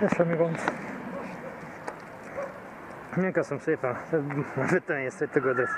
Jeszcze Lasciami conto. Mica sono szefem, nawet to nie jest tego adresu.